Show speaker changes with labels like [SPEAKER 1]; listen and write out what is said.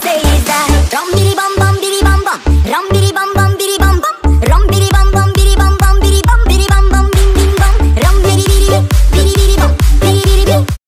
[SPEAKER 1] say